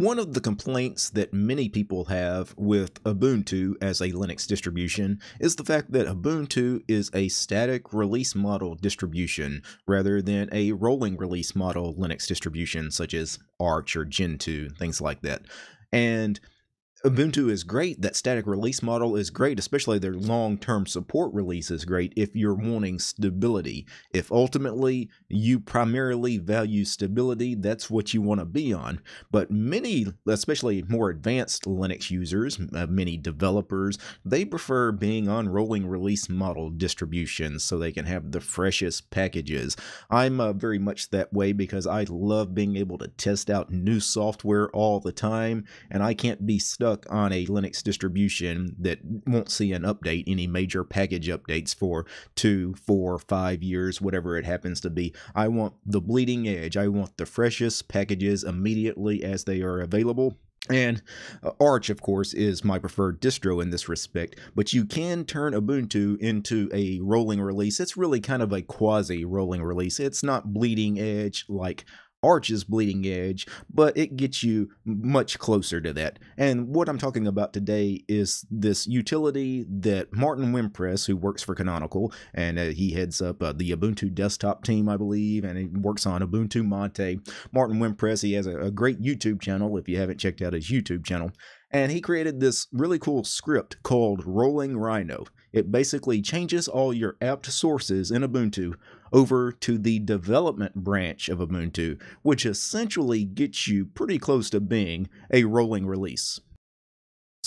One of the complaints that many people have with Ubuntu as a Linux distribution is the fact that Ubuntu is a static release model distribution rather than a rolling release model Linux distribution such as Arch or Gentoo, things like that. And Ubuntu is great. That static release model is great, especially their long term support release is great if you're wanting stability. If ultimately you primarily value stability, that's what you want to be on. But many, especially more advanced Linux users, uh, many developers, they prefer being on rolling release model distributions so they can have the freshest packages. I'm uh, very much that way because I love being able to test out new software all the time, and I can't be stuck stuck on a Linux distribution that won't see an update, any major package updates for two, four, five years, whatever it happens to be. I want the bleeding edge. I want the freshest packages immediately as they are available. And uh, Arch, of course, is my preferred distro in this respect, but you can turn Ubuntu into a rolling release. It's really kind of a quasi rolling release. It's not bleeding edge like Arch's bleeding edge, but it gets you much closer to that. And what I'm talking about today is this utility that Martin Wimpress, who works for Canonical, and uh, he heads up uh, the Ubuntu desktop team, I believe, and he works on Ubuntu Mate. Martin Wimpress, he has a, a great YouTube channel if you haven't checked out his YouTube channel. And he created this really cool script called Rolling Rhino. It basically changes all your apt sources in Ubuntu over to the development branch of Ubuntu, which essentially gets you pretty close to being a rolling release.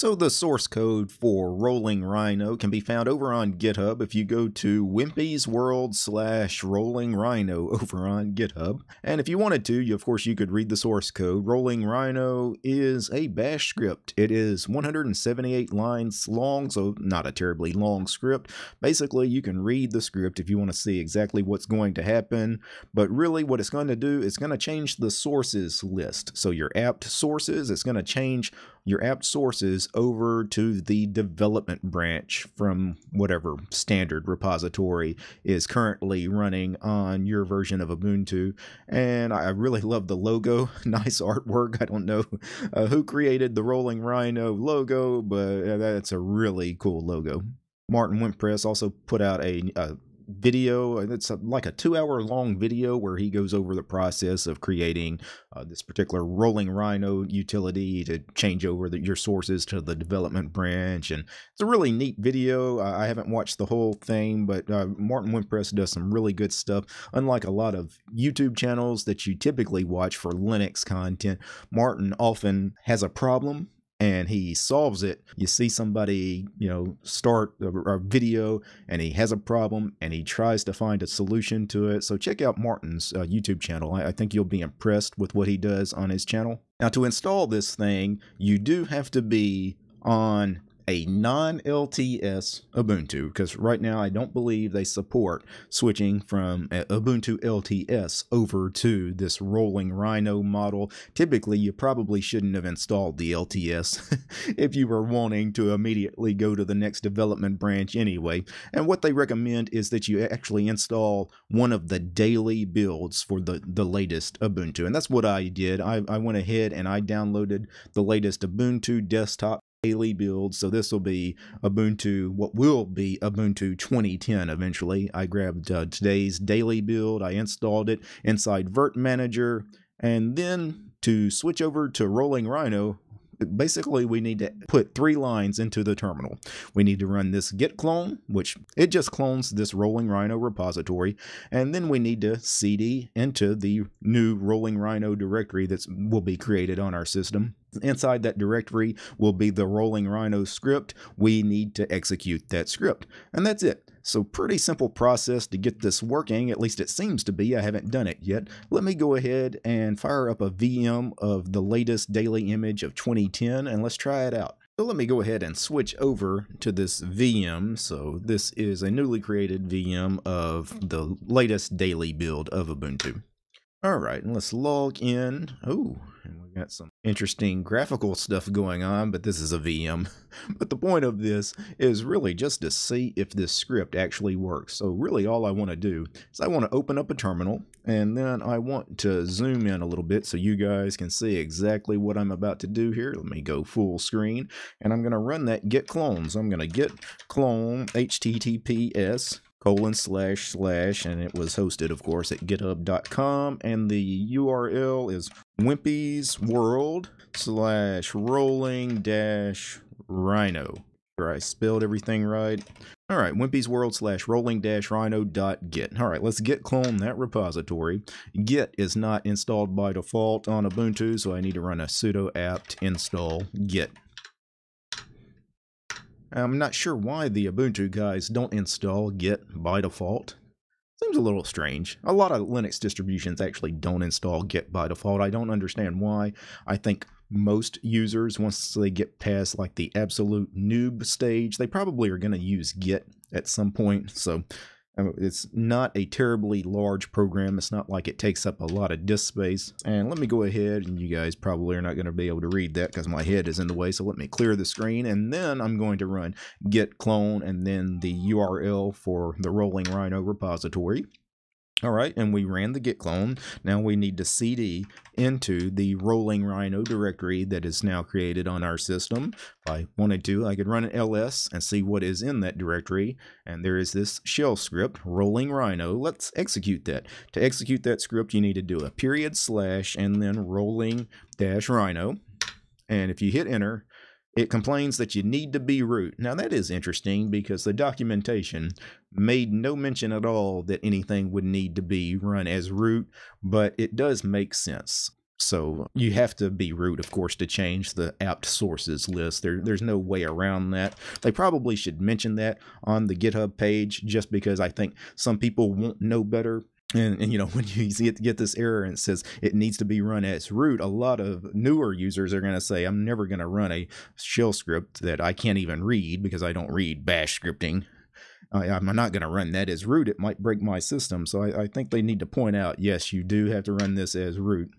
So the source code for Rolling Rhino can be found over on GitHub if you go to Wimpy's World slash Rolling Rhino over on GitHub. And if you wanted to, you, of course, you could read the source code. Rolling Rhino is a bash script. It is 178 lines long, so not a terribly long script. Basically, you can read the script if you want to see exactly what's going to happen. But really, what it's going to do is going to change the sources list. So your apt sources, it's going to change your apt sources over to the development branch from whatever standard repository is currently running on your version of Ubuntu. And I really love the logo. nice artwork. I don't know uh, who created the Rolling Rhino logo, but uh, that's a really cool logo. Martin Wimpress also put out a, a video. It's a, like a two hour long video where he goes over the process of creating uh, this particular rolling rhino utility to change over the, your sources to the development branch. And it's a really neat video. I haven't watched the whole thing, but uh, Martin Wimpress does some really good stuff. Unlike a lot of YouTube channels that you typically watch for Linux content, Martin often has a problem and he solves it. You see somebody, you know, start a, a, video and he has a problem and he tries to find a solution to it. So check out Martin's uh, YouTube channel. I, I think you'll be impressed with what he does on his channel. Now, to install this thing, you do have to be on a non-LTS Ubuntu because right now I don't believe they support switching from Ubuntu LTS over to this rolling Rhino model. Typically, you probably shouldn't have installed the LTS if you were wanting to immediately go to the next development branch anyway. And what they recommend is that you actually install one of the daily builds for the, the latest Ubuntu. And that's what I did. I, I went ahead and I downloaded the latest Ubuntu desktop daily build. So this will be Ubuntu, what will be Ubuntu 2010 eventually. I grabbed uh, today's daily build, I installed it inside virt-manager, and then to switch over to Rolling Rhino, basically we need to put three lines into the terminal. We need to run this git clone, which it just clones this Rolling Rhino repository, and then we need to cd into the new Rolling Rhino directory that will be created on our system. Inside that directory will be the Rolling Rhino script. We need to execute that script, and that's it. So pretty simple process to get this working, at least it seems to be. I haven't done it yet. Let me go ahead and fire up a VM of the latest daily image of 2010 and let's try it out. So let me go ahead and switch over to this VM. So this is a newly created VM of the latest daily build of Ubuntu. All right, and let's log in. Oh, and we're Got some interesting graphical stuff going on, but this is a VM. but the point of this is really just to see if this script actually works. So really all I want to do is I want to open up a terminal and then I want to zoom in a little bit so you guys can see exactly what I'm about to do here. Let me go full screen and I'm going to run that git clone. So I'm going to git clone https colon slash slash and it was hosted of course at github.com and the url is wimpy's world slash rolling dash rhino. I spelled everything right. All right wimpy's world slash rolling dash rhino dot git. All right let's git clone that repository. Git is not installed by default on ubuntu so i need to run a sudo apt install git I'm not sure why the Ubuntu guys don't install Git by default. Seems a little strange. A lot of Linux distributions actually don't install Git by default. I don't understand why. I think most users, once they get past like the absolute noob stage, they probably are going to use Git at some point. So Um, it's not a terribly large program. It's not like it takes up a lot of disk space. And let me go ahead, and you guys probably are not going to be able to read that because my head is in the way. So let me clear the screen, and then I'm going to run git clone and then the URL for the Rolling Rhino repository. All right, and we ran the git clone. Now we need to cd into the rolling rhino directory that is now created on our system. If I wanted to, I could run an ls and see what is in that directory. And there is this shell script, rolling rhino. Let's execute that. To execute that script, you need to do a period slash and then rolling dash rhino. And if you hit enter, it complains that you need to be root. Now that is interesting because the documentation made no mention at all that anything would need to be run as root, but it does make sense. So you have to be root, of course, to change the apt sources list. There, there's no way around that. They probably should mention that on the GitHub page just because I think some people won't know better and, and, you know when you get, get this error and it says it needs to be run as root a lot of newer users are going to say i'm never going to run a shell script that i can't even read because i don't read bash scripting. I, am not going to run that as root. It might break my system. So I, I think they need to point out yes you do have to run this as root.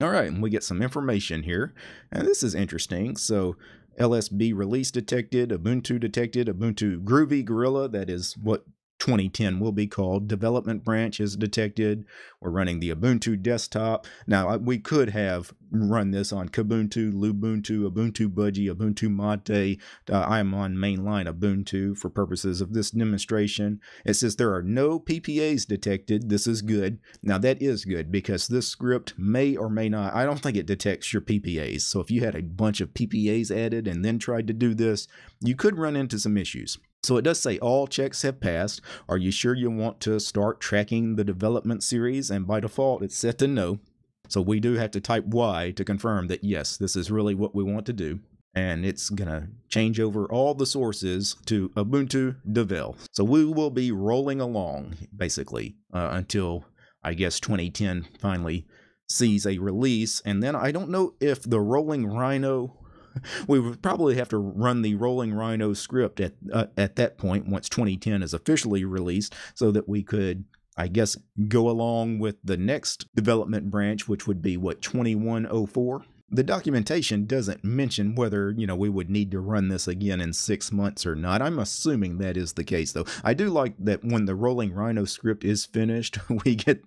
All right and we get some information here. And this is interesting. So lsb release detected ubuntu detected ubuntu groovy gorilla that is what 2010 will be called. Development branch is detected. We're running the Ubuntu desktop. Now, we could have run this on Kubuntu, Lubuntu, Ubuntu Budgie, Ubuntu Mate. Uh, I'm on mainline Ubuntu for purposes of this demonstration. It says there are no PPAs detected. This is good. Now, that is good because this script may or may not, I don't think it detects your PPAs. So if you had a bunch of PPAs added and then tried to do this, you could run into some issues. So it does say all checks have passed. Are you sure you want to start tracking the development series? And by default, it's set to no. So we do have to type Y to confirm that yes, this is really what we want to do. And it's going to change over all the sources to Ubuntu Devel. So we will be rolling along basically uh, until I guess 2010 finally sees a release. And then I don't know if the Rolling Rhino we would probably have to run the Rolling Rhino script at uh, at that point once 2010 is officially released, so that we could, I guess, go along with the next development branch, which would be what 2104 the documentation doesn't mention whether, you know, we would need to run this again in six months or not. I'm assuming that is the case, though. I do like that when the Rolling Rhino script is finished, we get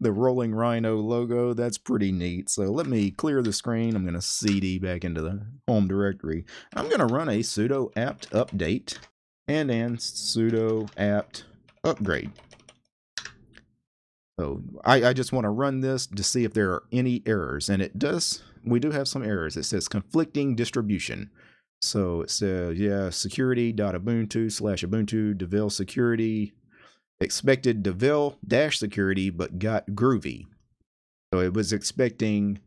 the Rolling Rhino logo. That's pretty neat. So let me clear the screen. I'm going to cd back into the home directory. I'm going to run a sudo apt update and then sudo apt upgrade. So I, I just want to run this to see if there are any errors, and it does we do have some errors. It says conflicting distribution. So it says, yeah, security.ubuntu slash ubuntu devel security expected devel dash security, but got groovy. So it was expecting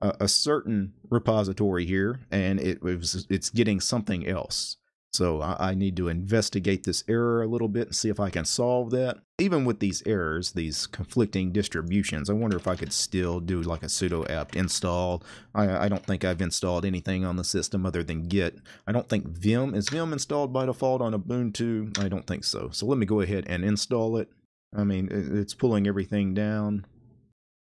a, a certain repository here, and it was it's getting something else. So I, I, need to investigate this error a little bit and see if I can solve that. Even with these errors, these conflicting distributions, I wonder if I could still do like a sudo apt install. I, I don't think I've installed anything on the system other than git. I don't think vim, is vim installed by default on Ubuntu? I don't think so. So let me go ahead and install it. I mean, it's pulling everything down.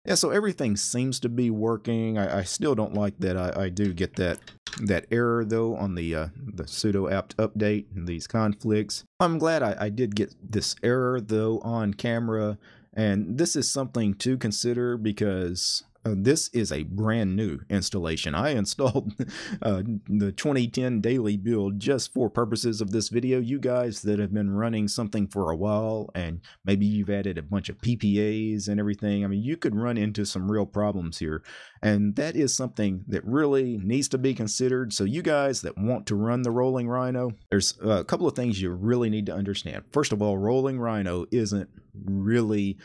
Yeah, so everything seems to be working. I, I still don't like that. I, I do get that that error though on the uh, the sudo apt update and these conflicts. I'm glad I, I did get this error though on camera, and this is something to consider because this is a brand new installation. I installed uh, the 2010 daily build just for purposes of this video. You guys that have been running something for a while and maybe you've added a bunch of PPAs and everything, I mean, you could run into some real problems here. And that is something that really needs to be considered. So, you guys that want to run the Rolling Rhino, there's a couple of things you really need to understand. First of all, Rolling Rhino isn't really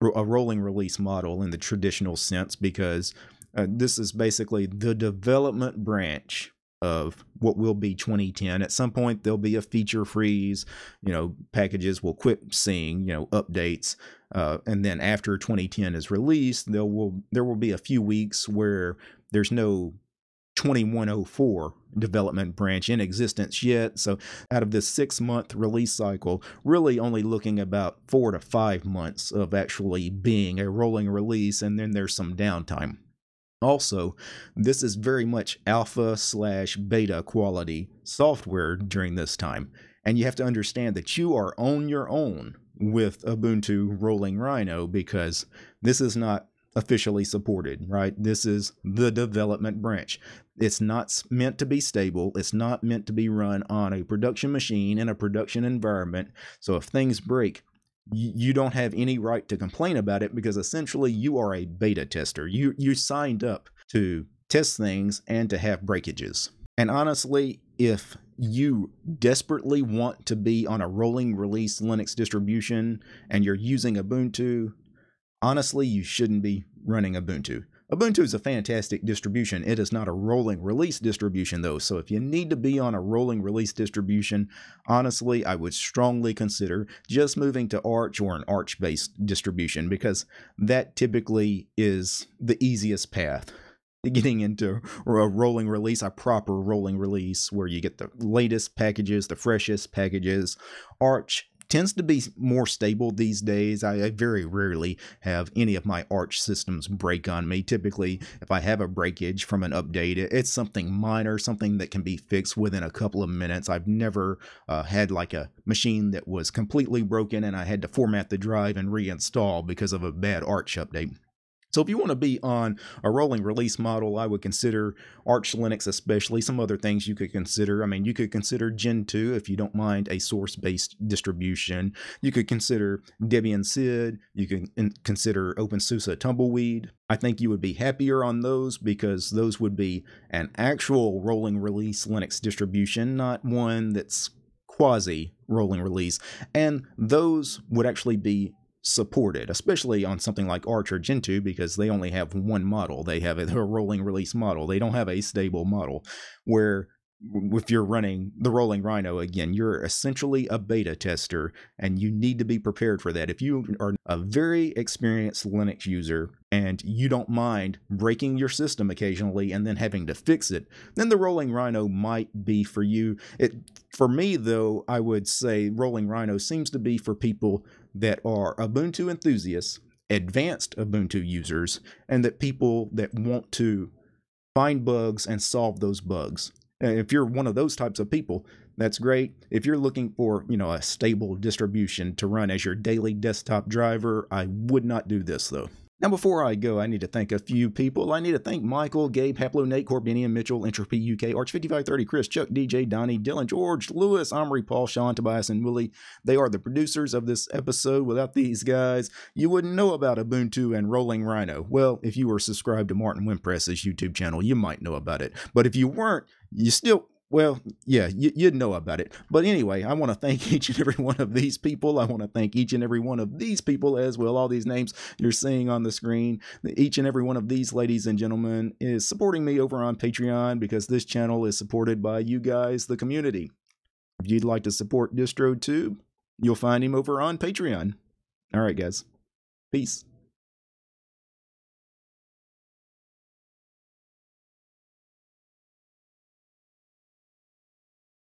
a rolling release model in the traditional sense because uh, this is basically the development branch of what will be 2010 at some point there'll be a feature freeze you know packages will quit seeing you know updates uh, and then after 2010 is released there will there will be a few weeks where there's no 2104 development branch in existence yet. So, out of this six month release cycle, really only looking about four to five months of actually being a rolling release, and then there's some downtime. Also, this is very much alpha slash beta quality software during this time. And you have to understand that you are on your own with Ubuntu Rolling Rhino because this is not officially supported, right? This is the development branch. It's not meant to be stable. It's not meant to be run on a production machine in a production environment. So if things break, you don't have any right to complain about it because essentially you are a beta tester. You you signed up to test things and to have breakages. And honestly, if you desperately want to be on a rolling release Linux distribution and you're using Ubuntu, honestly, you shouldn't be running Ubuntu. Ubuntu is a fantastic distribution. It is not a rolling release distribution, though. So, if you need to be on a rolling release distribution, honestly, I would strongly consider just moving to Arch or an Arch based distribution because that typically is the easiest path getting into a rolling release, a proper rolling release where you get the latest packages, the freshest packages. Arch tends to be more stable these days. I, I, very rarely have any of my Arch systems break on me. Typically, if I have a breakage from an update, it's something minor, something that can be fixed within a couple of minutes. I've never uh, had like a machine that was completely broken and I had to format the drive and reinstall because of a bad Arch update. So if you want to be on a rolling release model, I would consider Arch Linux especially. Some other things you could consider. I mean, you could consider Gentoo if you don't mind a source-based distribution. You could consider Debian SID. You can consider OpenSUSE Tumbleweed. I think you would be happier on those because those would be an actual rolling release Linux distribution, not one that's quasi rolling release. And those would actually be supported, especially on something like Arch or Gentoo, because they only have one model. They have a, a rolling release model. They don't have a stable model. Where if you're running the rolling rhino again you're essentially a beta tester and you need to be prepared for that if you are a very experienced linux user and you don't mind breaking your system occasionally and then having to fix it then the rolling rhino might be for you it for me though i would say rolling rhino seems to be for people that are Ubuntu enthusiasts, advanced Ubuntu users, and that people that want to find bugs and solve those bugs. And if you're one of those types of people, that's great. If you're looking for, you know, a stable distribution to run as your daily desktop driver, I would not do this though. Now, before I go, I need to thank a few people. I need to thank Michael, Gabe, Haplo, Nate, Corbinian, Mitchell, Entropy UK, Arch5530, Chris, Chuck, DJ, Donnie, Dylan, George, Lewis, Omri, Paul, Sean, Tobias, and Willie. They are the producers of this episode. Without these guys, you wouldn't know about Ubuntu and Rolling Rhino. Well, if you were subscribed to Martin Wimpress's YouTube channel, you might know about it. But if you weren't, you still well, yeah, you, would know about it. But anyway, I want to thank each and every one of these people. I want to thank each and every one of these people as well. All these names you're seeing on the screen. Each and every one of these ladies and gentlemen is supporting me over on Patreon because this channel is supported by you guys, the community. If you'd like to support DistroTube, you'll find him over on Patreon. All right, guys. Peace.